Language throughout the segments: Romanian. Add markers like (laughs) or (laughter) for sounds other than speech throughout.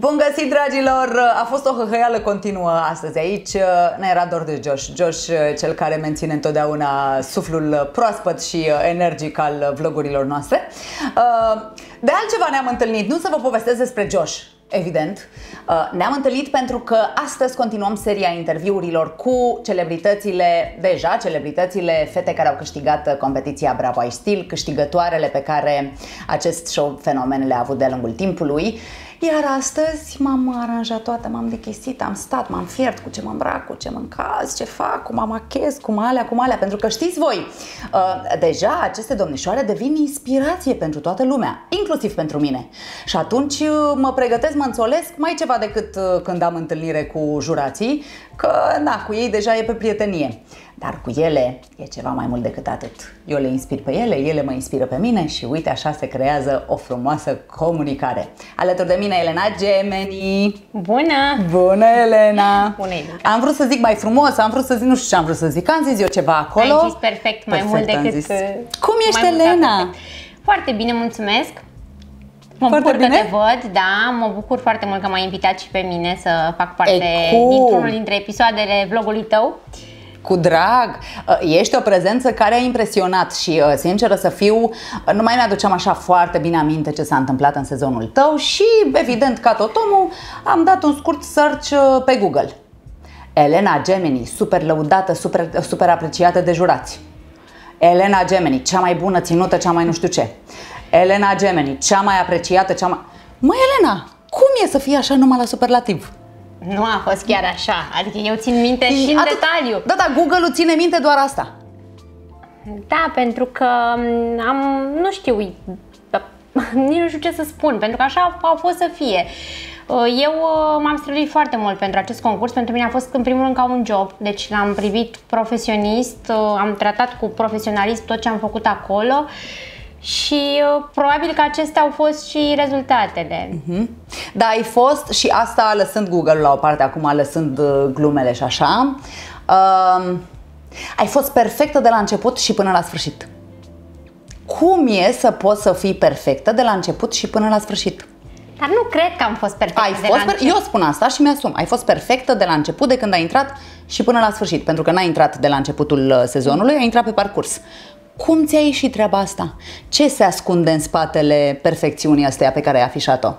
Bun găsit, dragilor! A fost o hăhăială continuă astăzi aici. Ne era dor de Josh. Josh, cel care menține întotdeauna suflul proaspăt și energic al vlogurilor noastre. De altceva ne-am întâlnit, nu să vă povestesc despre Josh, evident. Ne-am întâlnit pentru că astăzi continuăm seria interviurilor cu celebritățile, deja celebritățile fete care au câștigat competiția Bravo I Stil, câștigătoarele pe care acest show fenomen le-a avut de-a lungul timpului. Iar astăzi m-am aranjat toată, m-am dechisit, am stat, m-am fiert cu ce mă îmbrac, cu ce mă încaz, ce fac, cum am achez, cum alea, cum alea, pentru că știți voi, uh, deja aceste domnișoare devin inspirație pentru toată lumea, inclusiv pentru mine. Și atunci uh, mă pregătesc, mă înțolesc mai ceva decât uh, când am întâlnire cu jurații, că na, cu ei deja e pe prietenie. Dar cu ele e ceva mai mult decât atât. Eu le inspir pe ele, ele mă inspiră pe mine și uite așa se creează o frumoasă comunicare. Alături de mine Elena Gemeni. Bună! Bună, Elena! Bună, Elena! Am vrut să zic mai frumos, am vrut să zic, nu știu ce am vrut să zic, am zis eu ceva acolo. Ai zis perfect, mai perfect, mult decât... Zis. Uh, Cum ești, Elena? Foarte bine, mulțumesc! Mă foarte bucur bine? că te văd, da, mă bucur foarte mult că m-ai invitat și pe mine să fac parte dintr-unul dintre episoadele vlogului tău. Cu drag! Uh, ești o prezență care a impresionat și, uh, sinceră să fiu, uh, nu mai mi-aduceam așa foarte bine aminte ce s-a întâmplat în sezonul tău și, evident, ca tot omul, am dat un scurt search pe Google. Elena Gemini, super lăudată, super, super apreciată de jurați. Elena Gemini, cea mai bună ținută, cea mai nu știu ce. Elena Gemini, cea mai apreciată, cea mai... Măi, Elena, cum e să fii așa numai la superlativ? Nu a fost chiar așa, adică eu țin minte și în Atât, detaliu. Da, da, Google-ul ține minte doar asta. Da, pentru că am, nu știu, da, (laughs) nici nu știu ce să spun, pentru că așa a fost să fie. Eu uh, m-am străduit foarte mult pentru acest concurs. Pentru mine a fost în primul rând ca un job, deci l-am privit profesionist, uh, am tratat cu profesionalism tot ce am făcut acolo și uh, probabil că acestea au fost și rezultatele. Uh-huh. Da, ai fost și asta lăsând Google la o parte, acum lăsând uh, glumele și așa. Uh, ai fost perfectă de la început și până la sfârșit. Cum e să poți să fii perfectă de la început și până la sfârșit? Dar nu cred că am fost perfectă ai de fost la per- Eu spun asta și mi-asum. Ai fost perfectă de la început, de când ai intrat și până la sfârșit. Pentru că n-ai intrat de la începutul uh, sezonului, ai intrat pe parcurs. Cum ți-a ieșit treaba asta? Ce se ascunde în spatele perfecțiunii astea pe care ai afișat-o?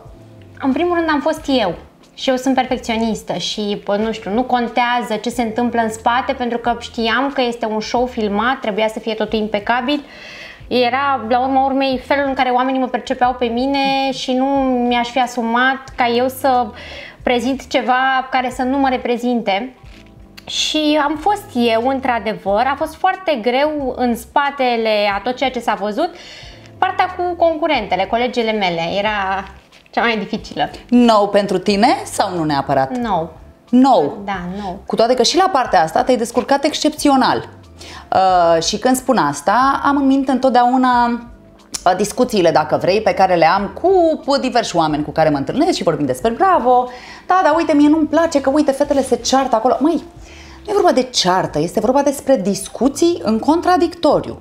În primul rând am fost eu și eu sunt perfecționistă și, nu știu, nu contează ce se întâmplă în spate pentru că știam că este un show filmat, trebuia să fie totul impecabil. Era, la urma urmei, felul în care oamenii mă percepeau pe mine și nu mi-aș fi asumat ca eu să prezint ceva care să nu mă reprezinte. Și am fost eu, într-adevăr, a fost foarte greu în spatele a tot ceea ce s-a văzut, partea cu concurentele, colegele mele, era cea mai dificilă. Nou pentru tine sau nu neapărat? Nou. Nou? Da, nou. Cu toate că și la partea asta te-ai descurcat excepțional. Uh, și când spun asta, am în minte întotdeauna uh, discuțiile, dacă vrei, pe care le am cu diversi oameni cu care mă întâlnesc și vorbim despre Bravo. Da, dar uite, mie nu-mi place că, uite, fetele se ceartă acolo. Măi, nu e vorba de ceartă, este vorba despre discuții în contradictoriu.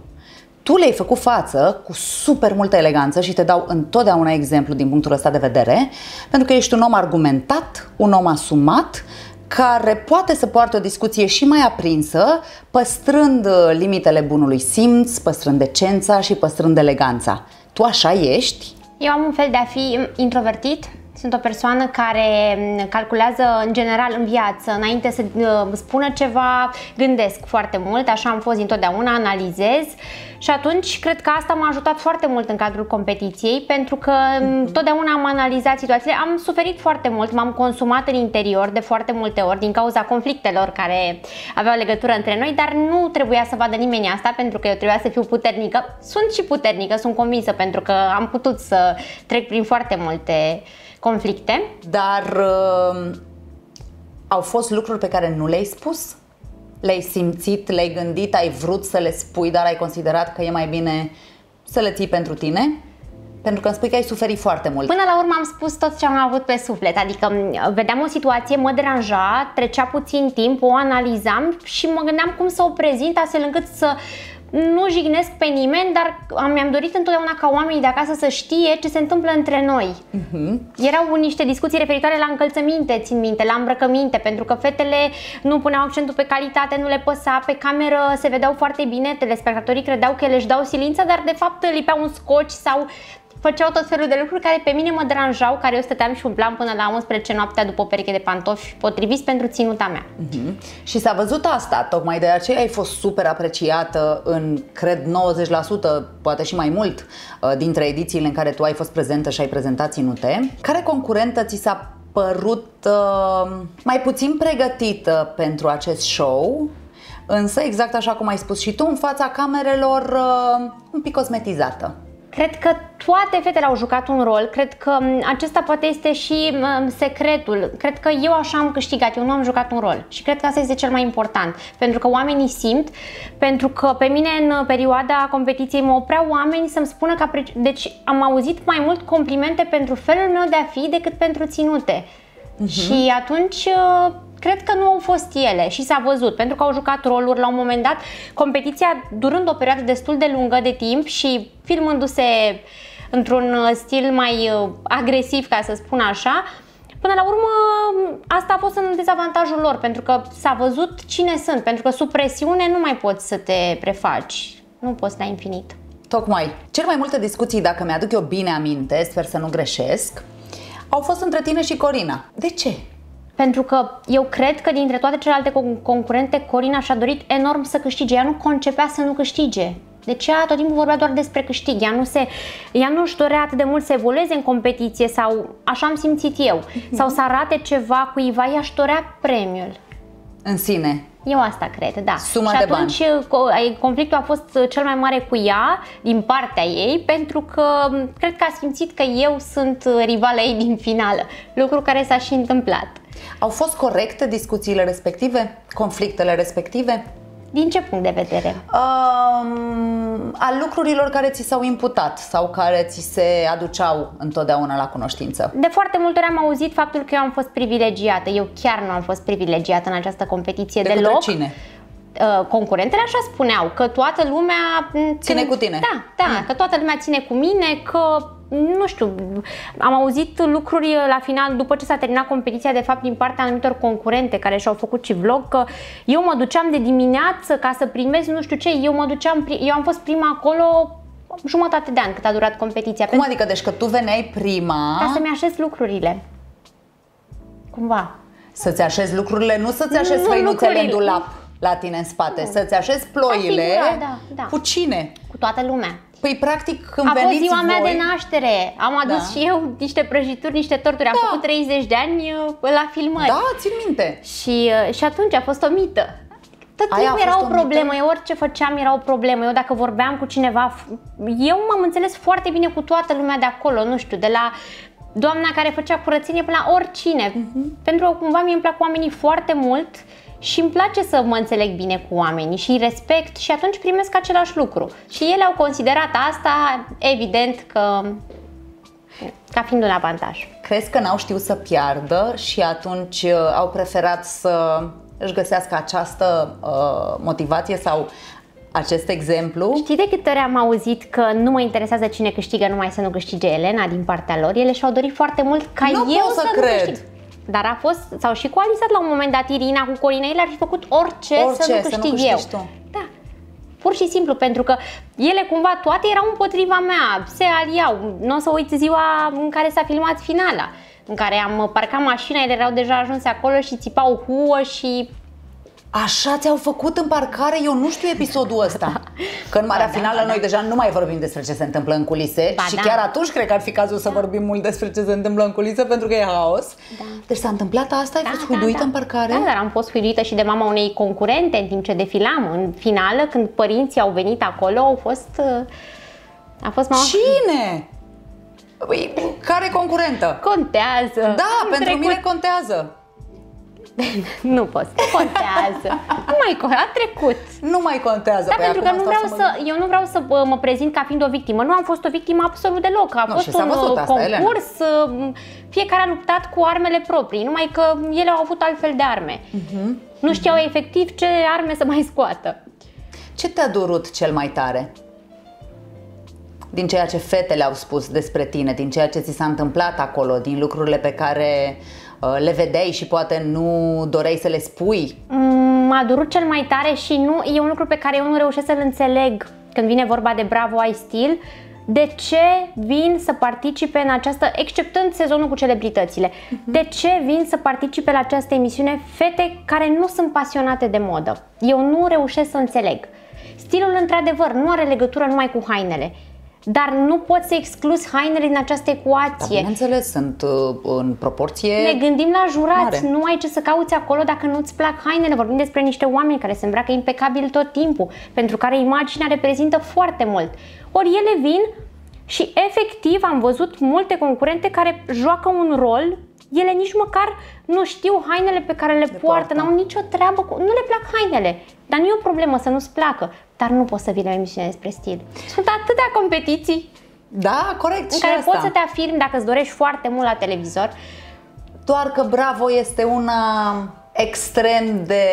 Tu le-ai făcut față cu super multă eleganță și te dau întotdeauna exemplu din punctul ăsta de vedere, pentru că ești un om argumentat, un om asumat, care poate să poartă o discuție și mai aprinsă, păstrând uh, limitele bunului simț, păstrând decența și păstrând eleganța. Tu așa ești? Eu am un fel de a fi introvertit, sunt o persoană care mm, calculează în general în viață. Înainte să uh, spună ceva, gândesc foarte mult, așa am fost întotdeauna, analizez și atunci cred că asta m-a ajutat foarte mult în cadrul competiției pentru că mm, mhm. totdeauna am analizat situațiile, am suferit foarte mult, m-am consumat în interior de foarte multe ori din cauza conflictelor care aveau legătură între noi, dar nu trebuia să vadă nimeni asta pentru că eu trebuia să fiu puternică. Sunt și puternică, sunt convinsă pentru că am putut să trec prin foarte multe conflicte. Dar uh, au fost lucruri pe care nu le-ai spus? Le-ai simțit, le-ai gândit, ai vrut să le spui, dar ai considerat că e mai bine să le ții pentru tine? Pentru că îmi spui că ai suferit foarte mult. Până la urmă am spus tot ce am avut pe suflet, adică vedeam o situație, mă deranja, trecea puțin timp, o analizam și mă gândeam cum să o prezint astfel încât să nu jignesc pe nimeni, dar am, mi-am dorit întotdeauna ca oamenii de acasă să știe ce se întâmplă între noi. Uh-huh. Erau niște discuții referitoare la încălțăminte, țin minte, la îmbrăcăminte, pentru că fetele nu puneau accentul pe calitate, nu le păsa, pe cameră se vedeau foarte bine, telespectatorii credeau că ele își dau silința, dar de fapt lipeau un scoci sau făceau tot felul de lucruri care pe mine mă deranjau, care eu stăteam și umplam până la 11 noaptea după o pereche de pantofi potriviți pentru ținuta mea. Uh-huh. Și s-a văzut asta, tocmai de aceea ai fost super apreciată în, cred, 90%, poate și mai mult, uh, dintre edițiile în care tu ai fost prezentă și ai prezentat ținute. Care concurentă ți s-a părut uh, mai puțin pregătită pentru acest show, însă, exact așa cum ai spus și tu, în fața camerelor, uh, un pic cosmetizată? Cred că toate fetele au jucat un rol, cred că acesta poate este și secretul. Cred că eu așa am câștigat, eu nu am jucat un rol și cred că asta este cel mai important, pentru că oamenii simt, pentru că pe mine în perioada competiției mă opreau oamenii să-mi spună că apreci... deci am auzit mai mult complimente pentru felul meu de a fi decât pentru ținute. Uh-huh. Și atunci Cred că nu au fost ele și s-a văzut, pentru că au jucat roluri la un moment dat, competiția durând o perioadă destul de lungă de timp și filmându-se într-un stil mai uh, agresiv, ca să spun așa, Până la urmă, asta a fost în dezavantajul lor, pentru că s-a văzut cine sunt, pentru că sub presiune nu mai poți să te prefaci, nu poți la infinit. Tocmai. Cel mai multe discuții, dacă mi-aduc eu bine aminte, sper să nu greșesc, au fost între tine și Corina. De ce? Pentru că eu cred că dintre toate celelalte concurente, Corina și-a dorit enorm să câștige. Ea nu concepea să nu câștige. Deci ea tot timpul vorbea doar despre câștig. Ea nu, se, ea nu își dorea atât de mult să evolueze în competiție sau așa am simțit eu. Mm-hmm. Sau să arate ceva cuiva, ea își dorea premiul. În sine. Eu asta cred, da. Suma și de atunci bani. conflictul a fost cel mai mare cu ea din partea ei pentru că cred că a simțit că eu sunt rivala ei din finală, lucru care s-a și întâmplat. Au fost corecte discuțiile respective, conflictele respective? Din ce punct de vedere? Um, a lucrurilor care ți s-au imputat sau care ți se aduceau întotdeauna la cunoștință. De foarte multe ori am auzit faptul că eu am fost privilegiată. Eu chiar nu am fost privilegiată în această competiție de deloc. cine? Uh, concurentele așa spuneau, că toată lumea... Ține cu tine. Da, da, mm. că toată lumea ține cu mine, că nu știu, am auzit lucruri la final, după ce s-a terminat competiția, de fapt, din partea anumitor concurente care și-au făcut și vlog, că eu mă duceam de dimineață ca să primesc nu știu ce, eu mă duceam, eu am fost prima acolo jumătate de an cât a durat competiția. Cum adică? Deci că tu veneai prima... Ca să-mi așez lucrurile. Cumva. Să-ți așezi lucrurile, nu să-ți așezi făinuțele în dulap la tine în spate, nu. să-ți așezi ploile figura, da, da. cu cine? Cu toată lumea. Păi, practic, când A fost ziua voi... mea de naștere. Am adus da. și eu niște prăjituri, niște torturi. Am da. făcut 30 de ani uh, la filmări. Da, țin minte. Și, uh, și atunci a fost o mită. Tot timpul era o, o problemă, eu orice făceam era o problemă. Eu dacă vorbeam cu cineva, eu m-am înțeles foarte bine cu toată lumea de acolo, nu știu, de la doamna care făcea curățenie până la oricine. Uh-huh. Pentru că cumva mie îmi plac oamenii foarte mult și îmi place să mă înțeleg bine cu oamenii și îi respect și atunci primesc același lucru. Și ele au considerat asta, evident, că ca fiind un avantaj. Crezi că n-au știut să piardă și atunci uh, au preferat să își găsească această uh, motivație sau acest exemplu? Știi de câte ori am auzit că nu mă interesează cine câștigă, numai să nu câștige Elena din partea lor? Ele și-au dorit foarte mult ca nu eu pot să, să cred. nu câștig. Dar a fost, sau și coalizat la un moment dat Irina cu Corina, ele ar fi făcut orice, orice să nu câștig să nu eu. Tu. Da. Pur și simplu, pentru că ele cumva toate erau împotriva mea, se aliau. Nu o să uiți ziua în care s-a filmat finala, în care am parcat mașina, ele erau deja ajunse acolo și țipau huă și Așa ți-au făcut în parcare? Eu nu știu episodul ăsta. Că în marea ba, da, finală da, noi da. deja nu mai vorbim despre ce se întâmplă în culise ba, și da. chiar atunci cred că ar fi cazul da. să vorbim mult despre ce se întâmplă în culise pentru că e haos. Da. Deci s-a întâmplat asta? Ai da, fost huiduită da, da. în parcare? Da, dar am fost huiduită și de mama unei concurente în timp ce defilam. În finală, când părinții au venit acolo, au fost... Uh, a fost mama... Cine? Păi, care concurentă? Contează. Da, am pentru trecut... mine contează. (laughs) nu pot, nu contează. nu mai contează, a trecut. Nu mai contează. Da, păi pentru că nu vreau să, să eu nu vreau să mă prezint ca fiind o victimă. Nu am fost o victimă absolut deloc. A nu, fost un asta, concurs, Elena. fiecare a luptat cu armele proprii, numai că ele au avut altfel de arme. Uh-huh. Nu știau uh-huh. efectiv ce arme să mai scoată. Ce te-a durut cel mai tare? Din ceea ce fetele au spus despre tine, din ceea ce ți s-a întâmplat acolo, din lucrurile pe care uh, le vedeai și poate nu doreai să le spui? Mm, m-a durut cel mai tare și nu e un lucru pe care eu nu reușesc să-l înțeleg când vine vorba de Bravo ai stil de ce vin să participe în această, exceptând sezonul cu celebritățile, uh-huh. de ce vin să participe la această emisiune fete care nu sunt pasionate de modă. Eu nu reușesc să înțeleg. Stilul, într-adevăr, nu are legătură numai cu hainele. Dar nu poți să excluzi hainele din această ecuație. Da, bineînțeles, sunt uh, în proporție Ne gândim la jurați, mare. nu ai ce să cauți acolo dacă nu-ți plac hainele. Vorbim despre niște oameni care se îmbracă impecabil tot timpul, pentru care imaginea reprezintă foarte mult. Ori ele vin și efectiv am văzut multe concurente care joacă un rol ele nici măcar nu știu hainele pe care le, le poartă, n-au nicio treabă cu... Nu le plac hainele, dar nu e o problemă să nu-ți placă, dar nu poți să vii la emisiune despre stil. Sunt atâtea competiții da, corect. În care asta. poți să te afirmi dacă îți dorești foarte mult la televizor. Doar că Bravo este una extrem de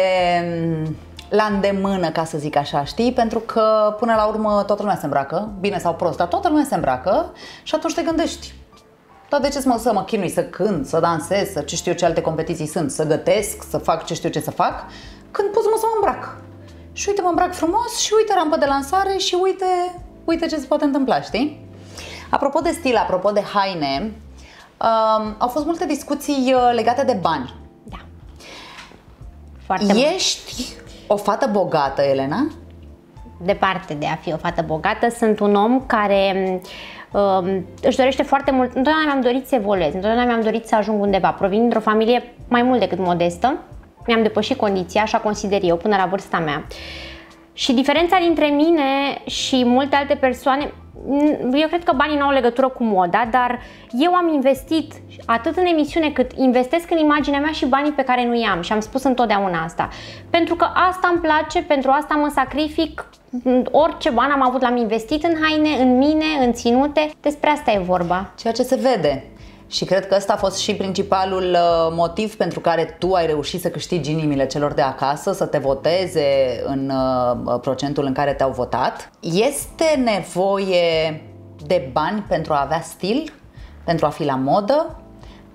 la îndemână, ca să zic așa, știi? Pentru că până la urmă toată lumea se îmbracă, bine sau prost, dar toată lumea se îmbracă și atunci te gândești, dar de ce să mă, să mă chinui, să cânt, să dansez, să ce știu ce alte competiții sunt, să gătesc, să fac ce știu ce să fac, când pot să mă, să mă îmbrac. Și uite, mă îmbrac frumos și uite rampă de lansare și uite, uite ce se poate întâmpla, știi? Apropo de stil, apropo de haine, uh, au fost multe discuții uh, legate de bani. Da. Foarte Ești o fată bogată, Elena? Departe de a fi o fată bogată, sunt un om care uh, își dorește foarte mult. Întotdeauna mi-am dorit să evoluez, întotdeauna mi-am dorit să ajung undeva. Provin dintr-o familie mai mult decât modestă, mi-am depășit condiția, așa consider eu, până la vârsta mea. Și diferența dintre mine și multe alte persoane, eu cred că banii nu au legătură cu moda, dar eu am investit atât în emisiune cât investesc în imaginea mea și banii pe care nu i-am și am spus întotdeauna asta. Pentru că asta îmi place, pentru asta mă sacrific, orice bani am avut l-am investit în haine, în mine, în ținute, despre asta e vorba. Ceea ce se vede. Și cred că ăsta a fost și principalul uh, motiv pentru care tu ai reușit să câștigi inimile celor de acasă, să te voteze în uh, procentul în care te-au votat. Este nevoie de bani pentru a avea stil, pentru a fi la modă,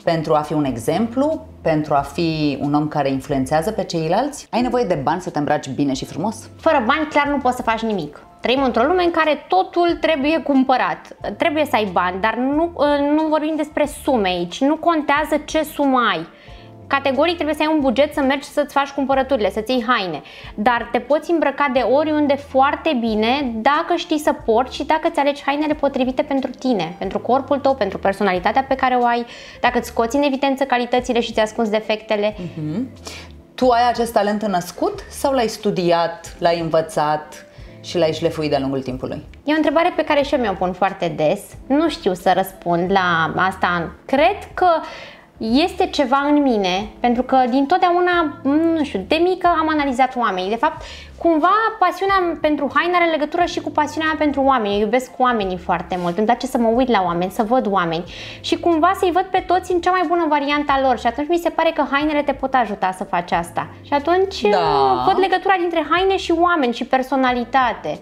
pentru a fi un exemplu, pentru a fi un om care influențează pe ceilalți? Ai nevoie de bani să te îmbraci bine și frumos? Fără bani clar nu poți să faci nimic. Trăim într-o lume în care totul trebuie cumpărat. Trebuie să ai bani, dar nu, nu vorbim despre sume aici. Nu contează ce sumă ai Categoric trebuie să ai un buget să mergi să-ți faci cumpărăturile, să-ți iei haine. Dar te poți îmbrăca de oriunde foarte bine dacă știi să porți și dacă îți alegi hainele potrivite pentru tine, pentru corpul tău, pentru personalitatea pe care o ai, dacă îți scoți în evidență calitățile și ți ascunzi defectele. Uh-huh. Tu ai acest talent născut sau l-ai studiat, l-ai învățat? Și l-ai șlefuit de-a lungul timpului? E o întrebare pe care și eu mi-o pun foarte des. Nu știu să răspund la asta. Cred că este ceva în mine, pentru că din totdeauna, nu știu, de mică am analizat oamenii. De fapt, cumva pasiunea pentru haine are legătură și cu pasiunea mea pentru oameni. Eu iubesc oamenii foarte mult, îmi place să mă uit la oameni, să văd oameni și cumva să-i văd pe toți în cea mai bună variantă a lor și atunci mi se pare că hainele te pot ajuta să faci asta. Și atunci da. Uh, văd legătura dintre haine și oameni și personalitate.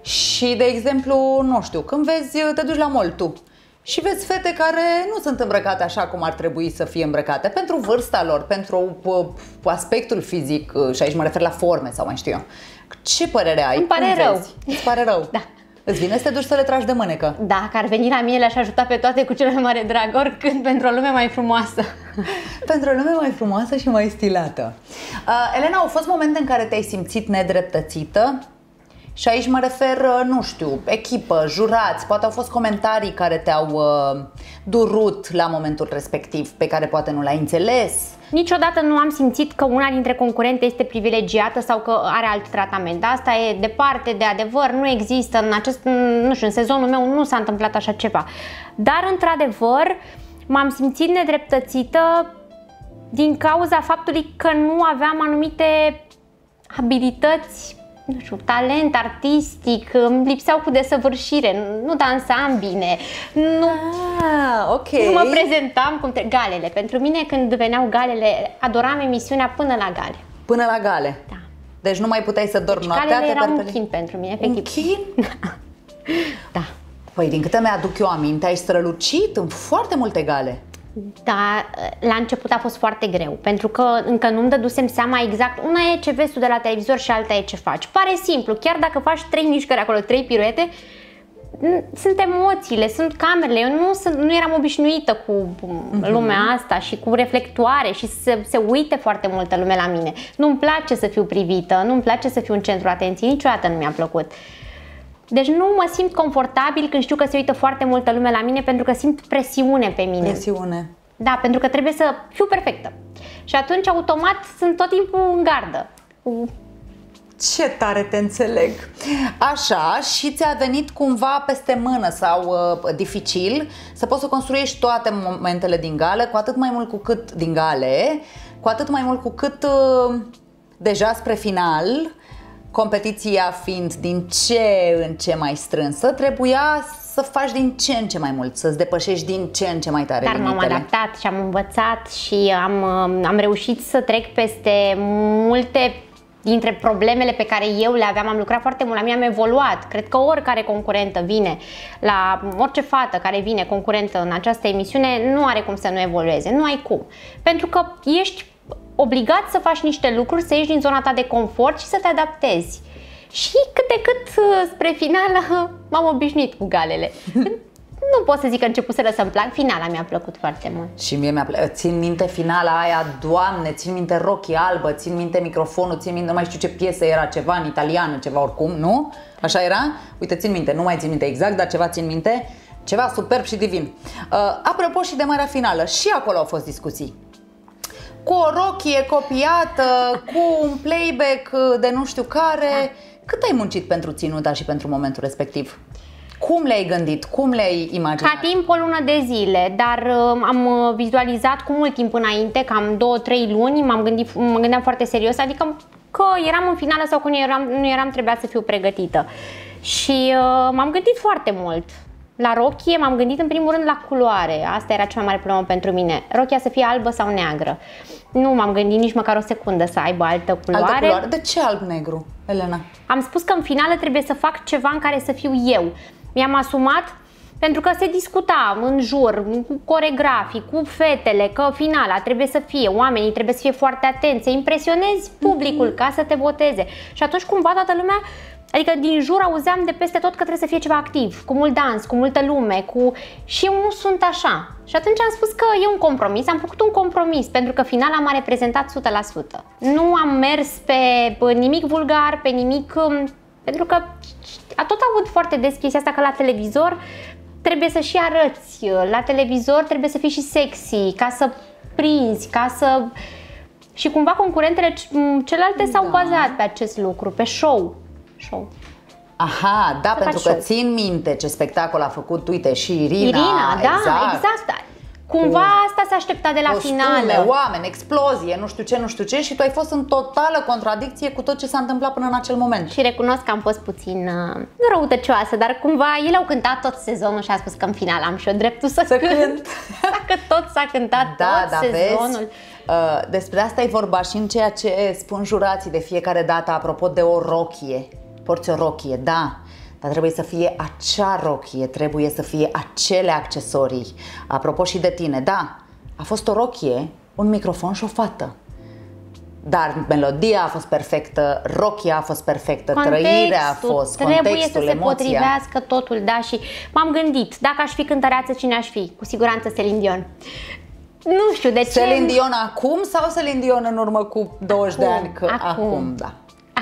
Și, de exemplu, nu știu, când vezi, te duci la mall tu și vezi fete care nu sunt îmbrăcate așa cum ar trebui să fie îmbrăcate pentru vârsta lor, pentru aspectul fizic uh, și aici mă refer la forme sau mai știu eu. Ce părere ai? Îmi pare cum rău. Vezi? Îți pare rău? Da. Îți vine să te duci să le tragi de mânecă? Da, că ar veni la mine, le-aș ajuta pe toate cu cel mai mare drag, oricând pentru o lume mai frumoasă. (laughs) pentru o lume mai frumoasă și mai stilată. Uh, Elena, au fost momente în care te-ai simțit nedreptățită și aici mă refer, uh, nu știu, echipă, jurați, poate au fost comentarii care te-au uh, durut la momentul respectiv, pe care poate nu l-ai înțeles. Niciodată nu am simțit că una dintre concurente este privilegiată sau că are alt tratament. Asta e departe de adevăr, nu există în acest, nu știu, în sezonul meu nu s-a întâmplat așa ceva. Dar, într-adevăr, m-am simțit nedreptățită din cauza faptului că nu aveam anumite abilități nu știu, talent artistic, îmi lipseau cu desăvârșire, nu dansam bine, nu, ah, okay. nu mă prezentam cum te... Galele. Pentru mine când veneau galele, adoram emisiunea până la gale. Până la gale? Da. Deci nu mai puteai să dormi deci noaptea? Galele te era un perpele- chin pentru mine, efectiv. Un chin? (laughs) Da. Păi din câte mi-aduc eu aminte, ai strălucit în foarte multe gale. Da, la început a fost foarte greu, pentru că încă nu-mi dădusem seama exact, una e ce vezi tu de la televizor și alta e ce faci. Pare simplu, chiar dacă faci trei mișcări acolo, trei piruete, n- sunt emoțiile, sunt camerele. Eu nu, sunt, nu eram obișnuită cu lumea asta și cu reflectoare și se, se uite foarte multă lume la mine. Nu-mi place să fiu privită, nu-mi place să fiu în centru atenției, niciodată nu mi-a plăcut. Deci nu mă simt confortabil când știu că se uită foarte multă lume la mine pentru că simt presiune pe mine. Presiune. Da, pentru că trebuie să fiu perfectă. Și atunci, automat, sunt tot timpul în gardă. Ce tare te înțeleg! Așa, și ți-a venit cumva peste mână sau uh, dificil să poți să construiești toate momentele din gale, cu atât mai mult cu cât din gale, cu atât mai mult cu cât uh, deja spre final, competiția fiind din ce în ce mai strânsă, trebuia să faci din ce în ce mai mult, să-ți depășești din ce în ce mai tare Dar m-am limitele. adaptat și am învățat și am, am reușit să trec peste multe dintre problemele pe care eu le aveam, am lucrat foarte mult la mine, am evoluat. Cred că oricare concurentă vine, la orice fată care vine concurentă în această emisiune, nu are cum să nu evolueze, nu ai cum. Pentru că ești obligat să faci niște lucruri, să ieși din zona ta de confort și să te adaptezi. Și cât de cât spre final (laughs) m-am obișnuit cu galele. (laughs) nu pot să zic că începuseră să-mi plac, finala mi-a plăcut foarte mult. Și mie mi-a plăcut. Țin minte finala aia, doamne, țin minte rochie albă, țin minte microfonul, țin minte, nu mai știu ce piesă era, ceva în italiană, ceva oricum, nu? Așa era? Uite, țin minte, nu mai țin minte exact, dar ceva țin minte, ceva superb și divin. Uh, apropo și de marea finală, și acolo au fost discuții. Cu o rochie copiată, cu un playback de nu știu care. Cât ai muncit pentru ținuta și pentru momentul respectiv? Cum le-ai gândit? Cum le-ai imaginat? Ca timp o lună de zile, dar uh, am uh, vizualizat cu mult timp înainte, cam 2-3 luni, m-am gândit, mă gândeam foarte serios, adică că eram în finală sau că nu eram, nu eram trebuia să fiu pregătită. Și uh, m-am gândit foarte mult. La rochie m-am gândit în primul rând la culoare. Asta era cea mai mare problemă pentru mine. Rochia să fie albă sau neagră. Nu m-am gândit nici măcar o secundă să aibă altă culoare. Altă culoare? De ce alb-negru, Elena? Am spus că în finală trebuie să fac ceva în care să fiu eu. Mi-am asumat pentru că se discuta în jur, cu coregrafii, cu fetele, că finala trebuie să fie, oamenii trebuie să fie foarte atenți, să impresionezi publicul ca să te voteze. Și atunci cumva toată lumea Adică din jur auzeam de peste tot că trebuie să fie ceva activ, cu mult dans, cu multă lume, cu... și eu nu sunt așa. Și atunci am spus că e un compromis, am făcut un compromis, pentru că finala m-a reprezentat 100%. Nu am mers pe nimic vulgar, pe nimic... Pentru că tot aud foarte des chestia asta că la televizor trebuie să și arăți, la televizor trebuie să fii și sexy, ca să prinzi, ca să... Și cumva concurentele celelalte da. s-au bazat pe acest lucru, pe show. Show. Aha, da, Să pentru faci că show. țin minte ce spectacol a făcut, uite, și Irina. Irina, da, exact. exact. Cumva asta se aștepta de la Costume, finală. oameni, explozie, nu știu ce, nu știu ce și tu ai fost în totală contradicție cu tot ce s-a întâmplat până în acel moment. Și recunosc că am fost puțin, uh, nu răutăcioasă, dar cumva ele au cântat tot sezonul și a spus că în final am și eu dreptul să, Să cânt. cânt. (laughs) Dacă tot s-a cântat Da, tot da, sezonul. vezi? Uh, despre asta e vorba și în ceea ce spun jurații de fiecare dată apropo de o rochie. Porți o rochie, da, dar trebuie să fie acea rochie, trebuie să fie acele accesorii. Apropo și de tine, da, a fost o rochie, un microfon și o fată. Dar melodia a fost perfectă, rochia a fost perfectă, trăirea a fost, trebuie contextul, să se emoția. potrivească totul, da, și m-am gândit, dacă aș fi cântăreață, cine aș fi? Cu siguranță Celine Dion. Nu știu de ce. Celine Dion acum sau Celine Dion în urmă cu 20 de Acum, ani? Că acum. acum da.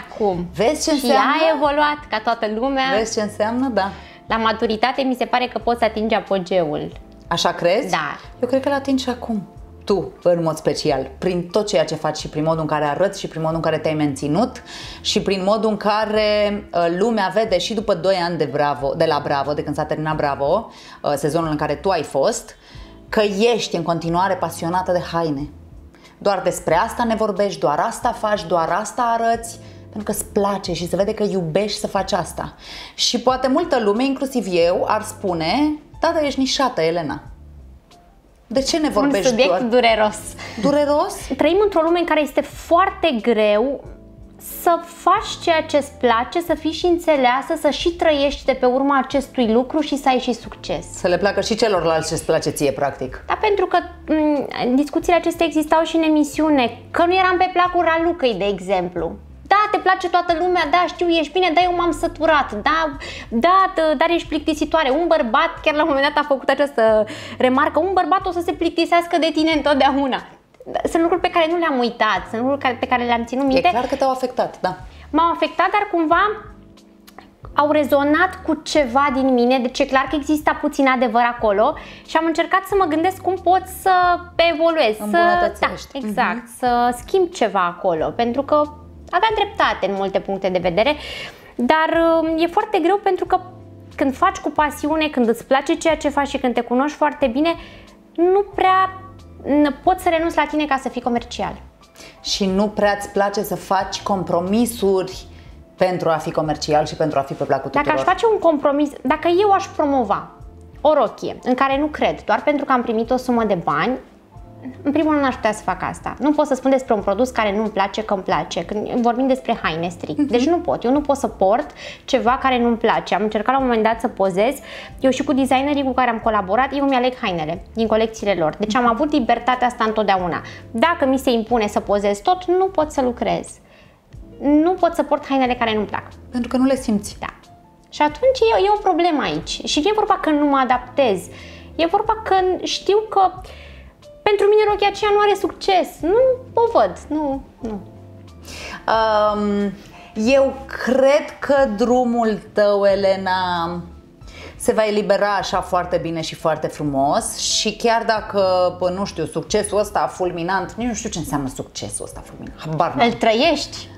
Acum. Vezi ce și înseamnă? a evoluat ca toată lumea. Vezi ce înseamnă? Da. La maturitate mi se pare că poți atinge apogeul. Așa crezi? Da. Eu cred că l atingi acum. Tu, în mod special, prin tot ceea ce faci și prin modul în care arăți și prin modul în care te-ai menținut și prin modul în care uh, lumea vede și după 2 ani de, Bravo, de la Bravo, de când s-a terminat Bravo, uh, sezonul în care tu ai fost, că ești în continuare pasionată de haine. Doar despre asta ne vorbești, doar asta faci, doar asta arăți, pentru că îți place și se vede că iubești să faci asta. Și poate multă lume, inclusiv eu, ar spune, da, dar ești nișată, Elena. De ce ne Un vorbești subiect doar? dureros. Dureros? Trăim într-o lume în care este foarte greu să faci ceea ce îți place, să fii și înțeleasă, să și trăiești de pe urma acestui lucru și să ai și succes. Să le placă și celorlalți ce îți place ție, practic. Da, pentru că m- discuțiile acestea existau și în emisiune, că nu eram pe placul Ralucăi, de exemplu. Da, te place toată lumea, da, știu, ești bine, da, eu m-am săturat, da, da, dar ești plictisitoare. Un bărbat, chiar la un moment dat a făcut această remarcă, un bărbat o să se plictisească de tine întotdeauna sunt lucruri pe care nu le-am uitat, sunt lucruri pe care le-am ținut minte. E clar că te-au afectat, da. M-au afectat, dar cumva au rezonat cu ceva din mine, deci e clar că există puțin adevăr acolo și am încercat să mă gândesc cum pot să evoluez, să, da, exact, uh-huh. să schimb ceva acolo, pentru că aveam dreptate în multe puncte de vedere, dar um, e foarte greu pentru că când faci cu pasiune, când îți place ceea ce faci și când te cunoști foarte bine, nu prea poți să renunți la tine ca să fii comercial. Și nu prea îți place să faci compromisuri pentru a fi comercial și pentru a fi pe placul tuturor. Dacă aș face un compromis, dacă eu aș promova o rochie în care nu cred, doar pentru că am primit o sumă de bani, în primul rând n-aș putea să fac asta. Nu pot să spun despre un produs care nu-mi place că îmi place, când vorbim despre haine strict. Mhm. Deci nu pot. Eu nu pot să port ceva care nu-mi place. Am încercat la un moment dat să pozez. Eu și cu designerii cu care am colaborat, eu mi-aleg hainele din colecțiile lor. Deci am avut libertatea asta întotdeauna. Dacă mi se impune să pozez tot, nu pot să lucrez. Nu pot să port hainele care nu-mi plac. Pentru că nu le simți. Da. Și atunci e, e o problemă aici. Și nu e vorba că nu mă adaptez. E vorba că știu că uh, pentru mine rochia aceea nu are succes. Nu o văd. Nu, nu. Um, eu cred că drumul tău, Elena, se va elibera așa foarte bine și foarte frumos și chiar dacă, pă, nu știu, succesul ăsta fulminant, nici nu știu ce înseamnă succesul ăsta fulminant, habar Îl trăiești.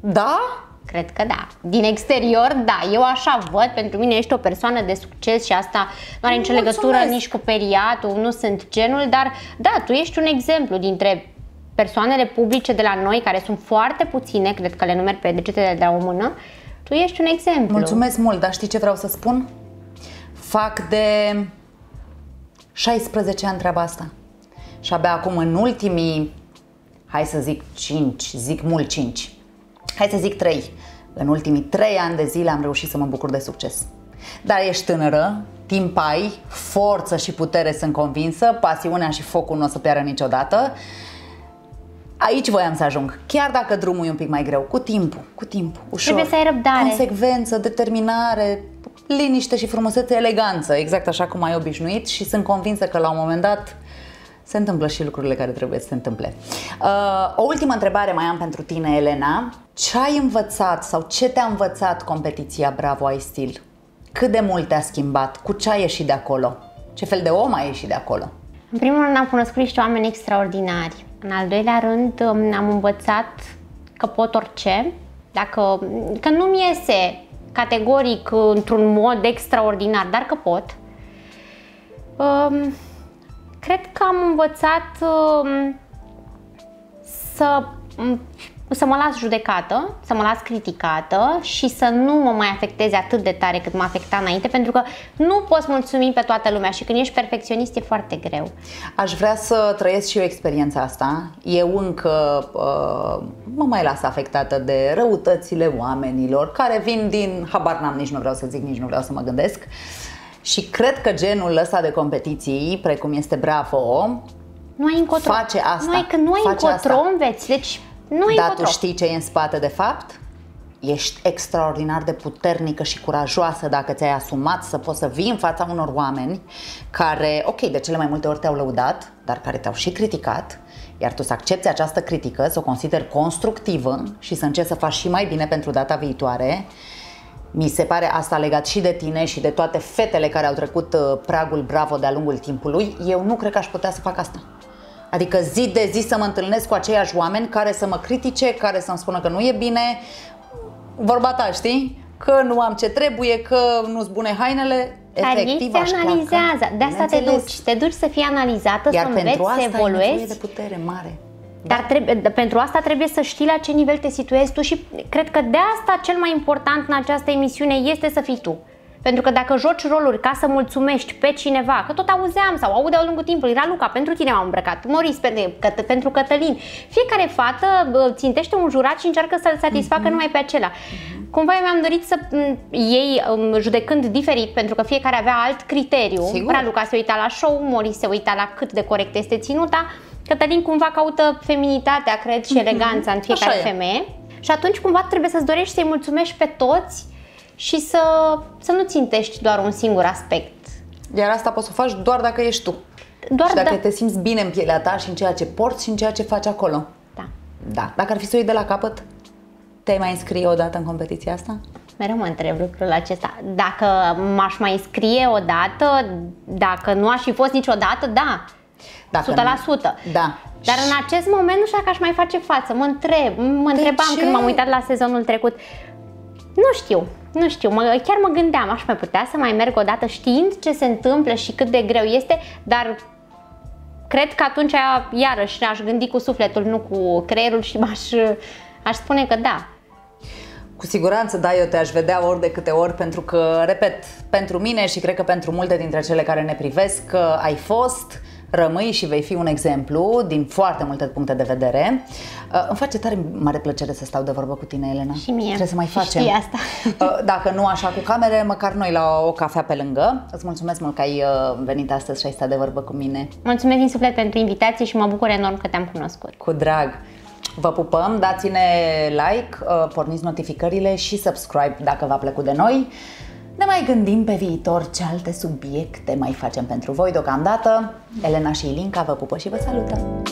da? Cred că da. Din exterior, da, eu așa văd, pentru mine ești o persoană de succes și asta nu are nicio legătură nici cu periatul, nu sunt genul, dar da, tu ești un exemplu dintre persoanele publice de la noi, care sunt foarte puține, cred că le numeri pe degetele de la o mână, tu ești un exemplu. Mulțumesc mult, dar știi ce vreau să spun? Fac de 16 ani treaba asta. Și abia acum în ultimii, hai să zic 5, zic mult 5, hai să zic trei. În ultimii trei ani de zile am reușit să mă bucur de succes. Dar ești tânără, timp ai, forță și putere sunt convinsă, pasiunea și focul nu o să piară niciodată. Aici voiam să ajung. Chiar dacă drumul e un pic mai greu, cu timpul, cu timpul, ușor. Trebuie să ai răbdare. Consecvență, determinare, liniște și frumusețe, eleganță, exact așa cum ai obișnuit și sunt convinsă că la un moment dat se întâmplă și lucrurile care trebuie să se întâmple. Uh, o ultimă întrebare mai am pentru tine, Elena. Ce ai învățat sau ce te-a învățat competiția Bravo ai Stil? Cât de mult te-a schimbat? Cu ce ai ieșit de acolo? Ce fel de om ai ieșit de acolo? În primul rând am cunoscut niște oameni extraordinari. În al doilea rând um, am învățat că pot orice, dacă, că nu-mi iese categoric într-un mod extraordinar, dar că pot. Um, cred că am învățat um, să, um, să mă las judecată, să mă las criticată și să nu mă mai afecteze atât de tare cât mă afecta înainte, pentru că nu poți mulțumi pe toată lumea și când ești perfecționist e foarte greu. Aș vrea să trăiesc și eu experiența asta. Eu încă uh, mă mai las afectată de răutățile oamenilor care vin din, habar n-am, nici nu vreau să zic, nici nu vreau să mă gândesc. Uh, și cred că genul ăsta de competiții, precum este Bravo, nu ai încotro. face asta. Nu ai, că nu ai încotro înveți, deci nu ai Dar încotro. tu știi ce e în spate de fapt? Ești extraordinar de puternică și curajoasă dacă ți-ai asumat să poți să vii în fața unor oameni care, ok, de cele mai multe ori te-au lăudat, dar care te-au și criticat, iar tu să accepti această critică, să o consideri constructivă și să încerci să faci și mai bine pentru data viitoare mi se pare asta legat și de tine și de toate fetele care au trecut uh, pragul bravo de-a lungul timpului. Eu nu cred că aș putea să fac asta. Adică zi de zi să mă întâlnesc cu aceiași oameni care să mă critique, care să-mi spună că nu e bine. Vorba ta, știi? Că nu am ce trebuie, că nu-s bune hainele. Efectiv, Dar ei se analizează. De asta te duci. Te duci să fii analizată, Iar să înveți, să evoluezi. de putere mare. Dar da. trebuie, pentru asta trebuie să știi la ce nivel te situezi tu și cred că de asta cel mai important în această emisiune este să fii tu. Pentru că dacă joci roluri ca să mulțumești pe cineva, că tot auzeam sau aud de-a lungul timpului, era Luca, pentru tine m-am îmbrăcat, Moris, pentru, pentru Cătălin. Fiecare fată țintește un jurat și încearcă să-l satisfacă mm-hmm. numai pe acela. Mm-hmm. Cumva eu mi-am dorit să ei, judecând diferit, pentru că fiecare avea alt criteriu, Sigur. Luca se uita la show, Moris se uita la cât de corect este ținuta, Cătălin cumva caută feminitatea, cred, și mhm. eleganța în fiecare femeie. Și atunci cumva trebuie să-ți dorești să-i mulțumești pe toți și să, să nu țintești doar un singur aspect. Iar asta poți să o faci doar dacă ești tu. Doar și dacă da. te simți bine în pielea ta și în ceea ce porți și în ceea ce faci acolo. Da. Da. Dacă ar fi să o iei de la capăt, te-ai mai înscrie odată în competiția asta? Mereu mă întreb lucrul acesta. Dacă m-aș mai înscrie odată, dacă nu aș fi fost niciodată, da. Dacă 100%. Nu, da. Dar în acest moment nu știu dacă aș mai face față. Mă întreb, mă de întrebam ce? când m-am uitat la sezonul trecut. Nu știu, nu știu, mă, chiar mă gândeam, aș mai putea să mai merg o dată știind ce se întâmplă și cât de greu este, dar cred că atunci iarăși aș gândi cu sufletul, nu cu creierul și aș aș spune că da. Cu siguranță, da, eu te-aș vedea ori de câte ori, pentru că, repet, pentru mine și cred că pentru multe dintre cele care ne privesc, ai fost, rămâi și vei fi un exemplu din foarte multe puncte de vedere. Uh, îmi face tare mare plăcere să stau de vorbă cu tine, Elena. Și mie. Trebuie să mai facem. Știi asta. Uh, dacă nu așa cu camere, măcar noi la o cafea pe lângă. Îți mulțumesc mult că ai uh, venit astăzi și ai stat de vorbă cu mine. Mulțumesc din suflet pentru invitație și mă bucur enorm că te-am cunoscut. Cu drag. Vă pupăm, dați-ne like, porniți notificările și subscribe dacă v-a plăcut de noi. Ne mai gândim pe viitor ce alte subiecte mai facem pentru voi deocamdată. Elena și Ilinca vă pupă și vă salută!